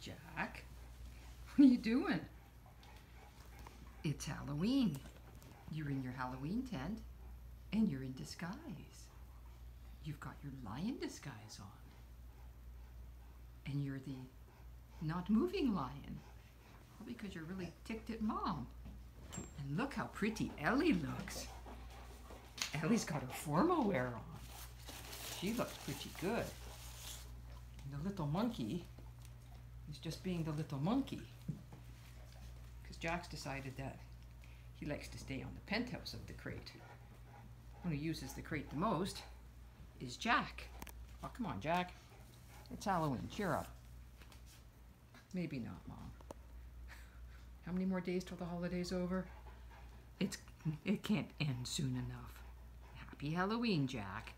Jack. What are you doing? It's Halloween. You're in your Halloween tent and you're in disguise. You've got your lion disguise on. And you're the not moving lion. Because you're really ticked at mom. And look how pretty Ellie looks. Ellie's got her formal wear on. She looks pretty good. And the little monkey is just being the little monkey. Because Jack's decided that he likes to stay on the penthouse of the crate. One who uses the crate the most is Jack. Oh, come on, Jack. It's Halloween. Cheer up. Maybe not, Mom. How many more days till the holiday's over? It's it can't end soon enough. Happy Halloween, Jack.